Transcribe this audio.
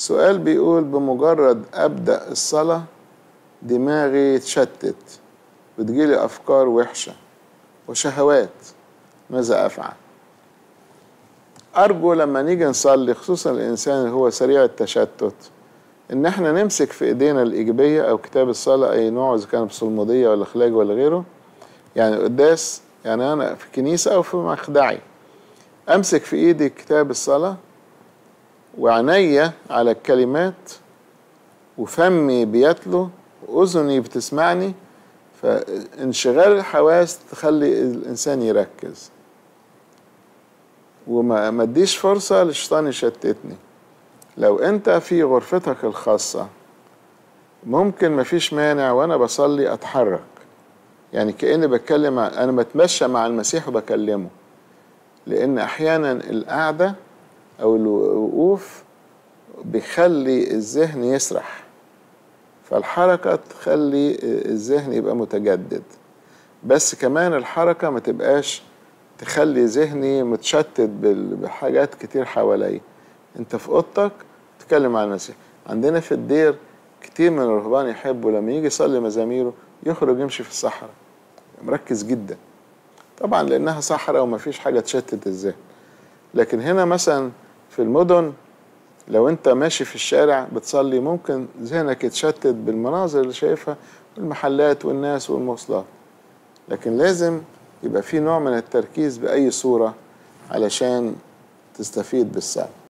سؤال بيقول بمجرد أبدأ الصلاة دماغي تشتت بتجيلي أفكار وحشة وشهوات ماذا أفعل؟ أرجو لما نيجي نصلي خصوصا الإنسان اللي هو سريع التشتت إن إحنا نمسك في إيدينا الإيجابية أو كتاب الصلاة أي نوع إذا كان بصلمودية ولا خلاج ولا غيره يعني قداس يعني أنا في كنيسة أو في مخدعي أمسك في إيدي كتاب الصلاة وعينيا على الكلمات وفمي بيتلو وأذني بتسمعني فانشغال الحواس تخلي الإنسان يركز. وما ما اديش فرصة للشيطان يشتتني. لو أنت في غرفتك الخاصة ممكن مفيش مانع وأنا بصلي أتحرك. يعني كأني بتكلم أنا بتمشى مع المسيح وبكلمه. لأن أحيانا القعدة أو الوقوف بيخلي الذهن يسرح. فالحركة تخلي الذهن يبقى متجدد. بس كمان الحركة ما تبقاش تخلي ذهني متشتت بحاجات كتير حواليا. أنت في أوضتك تتكلم عن المسيح عندنا في الدير كتير من الرهبان يحبوا لما يجي يصلي مزاميره يخرج يمشي في الصحراء. مركز جدا. طبعا لأنها صحراء وما فيش حاجة تشتت الذهن. لكن هنا مثلا في المدن لو انت ماشي في الشارع بتصلي ممكن ذهنك يتشتت بالمناظر اللي شايفها المحلات والناس والمواصلات. لكن لازم يبقى في نوع من التركيز بأي صورة علشان تستفيد بالصلاة